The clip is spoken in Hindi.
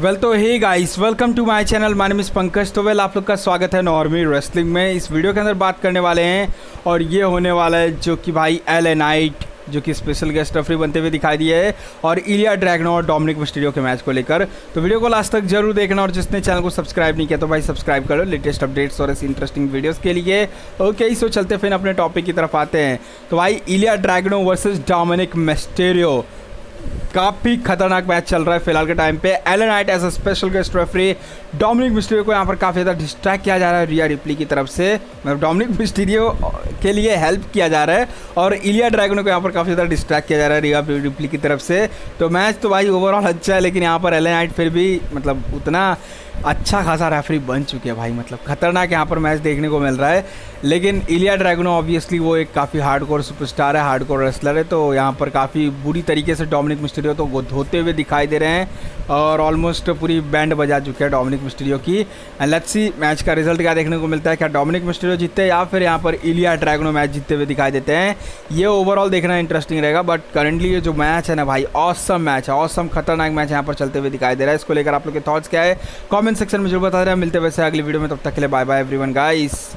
वेल तो hey guys welcome to my channel my name is Pankaj तो वेल आप लोग का स्वागत है नॉर्मी रेसलिंग में. इस वीडियो के अंदर बात करने वाले हैं और ये होने वाला है जो कि भाई एल ए नाइट जो कि स्पेशल गेस्ट रेफरी बनते हुए दिखाई दिए है और इलिया ड्रैगनो और डोमिनिक मिस्टीरियो के मैच को लेकर. तो वीडियो को लास्ट तक ज़रूर देखना और जिसने चैनल को सब्सक्राइब नहीं किया तो भाई सब्सक्राइब करो. लेटेस्ट अपडेट्स और ऐसी इंटरेस्टिंग वीडियोस के लिए. ओके सो चलते फिर अपने टॉपिक की तरफ़ आते हैं. तो भाई इलिया ड्रैगनो वर्सेज डोमिनिक मिस्टीरियो काफ़ी खतरनाक मैच चल रहा है फ़िलहाल के टाइम पे। Alan Knight as a special guest referee Dominik Mysterio को यहाँ पर काफ़ी ज़्यादा डिस्ट्रैक्ट किया जा रहा है रिया रिप्ली की तरफ़ से। मतलब डोमिनिक मिस्टीरियो के लिए हेल्प किया जा रहा है और इलिया ड्रैगनो को यहाँ पर काफ़ी ज़्यादा डिस्ट्रैक्ट किया जा रहा है रिया रिप्ली की तरफ़ से। तो मैच तो भाई ओवरऑल अच्छा है, लेकिन यहाँ पर एलन नाइट फिर भी मतलब उतना अच्छा खासा रेफरी बन चुके हैं भाई। मतलब खतरनाक यहाँ पर मैच देखने को मिल रहा है। लेकिन इलिया ड्रैगनो ऑब्वियसली वो एक काफ़ी हार्ड कोर सुपरस्टार है हार्ड कोर रेसलर है तो यहाँ पर काफ़ी बुरी तरीके से डोमिनिक मिस्टीरियो तो धोते हुए दिखाई दे रहे हैं और ऑलमोस्ट पूरी बैंड बजा चुके हैं डोमिनिक मिस्टीरियो की। एंड लेट्स सी मैच का रिज़ल्ट क्या देखने को मिलता है। क्या डोमिनिक मिस्टीरियो जीतते हैं या फिर यहाँ पर इलिया ड्रैगनो मैच जीतते हुए दिखाई देते हैं? ये ओवरऑल देखना इंटरेस्टिंग रहेगा बट करंटली ये जो मैच है ना भाई ऑसम मैच है ऑसम खतरनाक मैच यहाँ पर चलते हुए दिखाई दे रहा है। इसको लेकर आप लोग के थॉट्स क्या है? कॉमेंट सेक्शन में जो बता रहे हैं मिलते वैसे अगली वीडियो में, तब तक के लिए बाय बाय एवरीवन गाइस